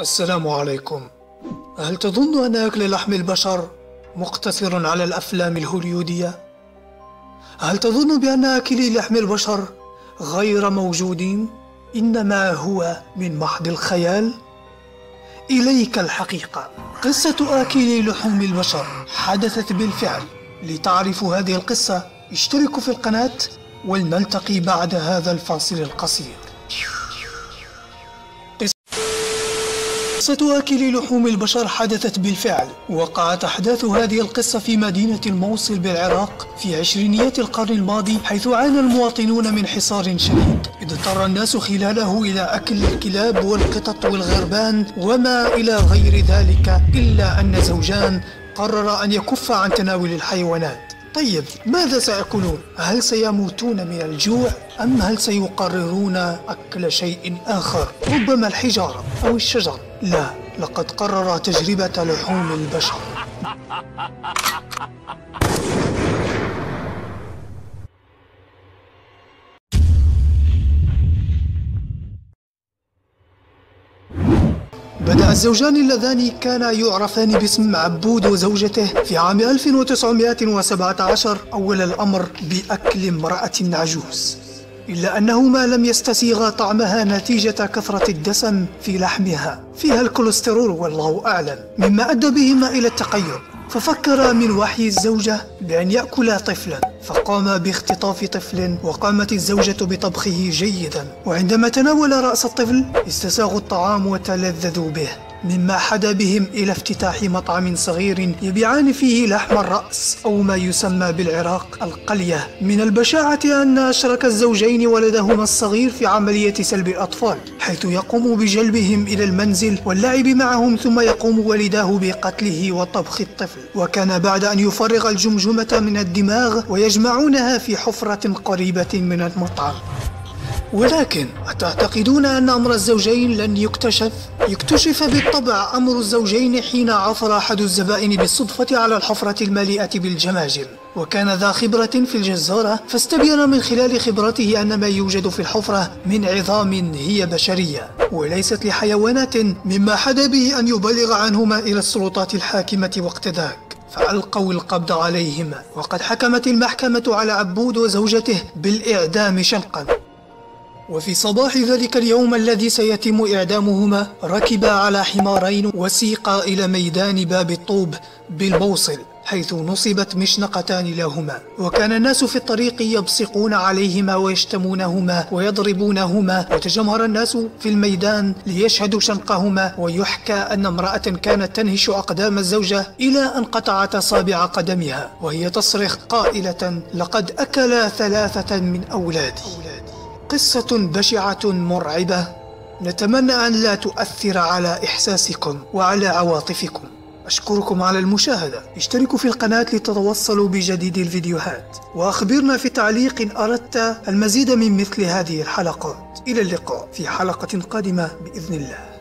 السلام عليكم هل تظن أن أكل لحم البشر مقتصر على الأفلام الهوليودية؟ هل تظن بأن آكلي لحم البشر غير موجودين؟ إنما هو من محض الخيال؟ إليك الحقيقة قصة آكلي لحوم البشر حدثت بالفعل لتعرفوا هذه القصة اشتركوا في القناة ولنلتقي بعد هذا الفاصل القصير قصة آكل لحوم البشر حدثت بالفعل وقعت أحداث هذه القصة في مدينة الموصل بالعراق في عشرينيات القرن الماضي حيث عانى المواطنون من حصار شديد اضطر الناس خلاله إلى أكل الكلاب والقطط والغربان وما إلى غير ذلك إلا أن زوجان قرر أن يكف عن تناول الحيوانات طيب ماذا سيأكلون؟ هل سيموتون من الجوع أم هل سيقررون أكل شيء آخر؟ ربما الحجارة أو الشجر لا لقد قرر تجربة لحوم البشر. بدأ الزوجان اللذان كانا يعرفان باسم عبود وزوجته في عام 1917 أول الأمر بأكل امرأة عجوز. إلا أنهما لم يستسيغا طعمها نتيجة كثرة الدسم في لحمها فيها الكوليسترول والله أعلم مما أدى بهما إلى التقيؤ. ففكر من وحي الزوجة بأن يأكلا طفلا فقام باختطاف طفل وقامت الزوجة بطبخه جيدا. وعندما تناول رأس الطفل استساغوا الطعام وتلذذوا به. مما حدا بهم إلى افتتاح مطعم صغير يبيعان فيه لحم الرأس أو ما يسمى بالعراق القلية. من البشاعة أن أشرك الزوجين ولدهما الصغير في عملية سلب الأطفال حيث يقوم بجلبهم إلى المنزل واللعب معهم ثم يقوم والداه بقتله وطبخ الطفل. وكان بعد أن يفرغ الجمجمة من الدماغ ويجمعونها في حفرة قريبة من المطعم. ولكن أتعتقدون أن أمر الزوجين لن يكتشف؟ يكتشف بالطبع أمر الزوجين حين عثر أحد الزبائن بالصدفة على الحفرة المليئة بالجماجم. وكان ذا خبرة في الجزارة فاستبين من خلال خبرته أن ما يوجد في الحفرة من عظام هي بشرية وليست لحيوانات مما حدا به أن يبلغ عنهما إلى السلطات الحاكمة وقت ذاك. فألقوا القبض عليهما وقد حكمت المحكمة على عبود وزوجته بالإعدام شنقا. وفي صباح ذلك اليوم الذي سيتم إعدامهما ركبا على حمارين وسيقا إلى ميدان باب الطوب بالموصل حيث نصبت مشنقتان لهما. وكان الناس في الطريق يبصقون عليهما ويشتمونهما ويضربونهما وتجمهر الناس في الميدان ليشهدوا شنقهما. ويحكى أن امرأة كانت تنهش أقدام الزوجة إلى أن قطعت أصابع قدمها وهي تصرخ قائلة لقد أكل ثلاثة من أولادي. قصة بشعة مرعبة. نتمنى أن لا تؤثر على إحساسكم وعلى عواطفكم. أشكركم على المشاهدة. اشتركوا في القناة لتتوصلوا بجديد الفيديوهات. وأخبرنا في تعليق إن أردت المزيد من مثل هذه الحلقات. إلى اللقاء في حلقة قادمة بإذن الله.